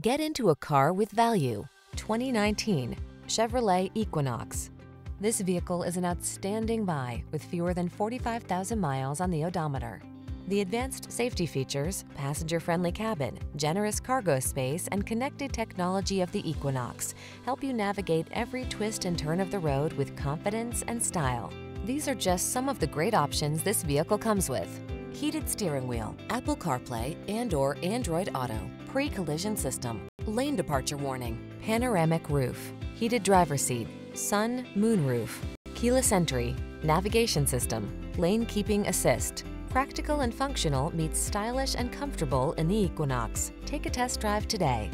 Get into a car with value. 2019 Chevrolet Equinox. This vehicle is an outstanding buy with fewer than 45,000 miles on the odometer. The advanced safety features, passenger-friendly cabin, generous cargo space, and connected technology of the Equinox help you navigate every twist and turn of the road with confidence and style. These are just some of the great options this vehicle comes with. Heated steering wheel, Apple CarPlay and or Android Auto, pre-collision system, lane departure warning, panoramic roof, heated driver seat, sun, moon roof, keyless entry, navigation system, lane keeping assist. Practical and functional meets stylish and comfortable in the Equinox. Take a test drive today.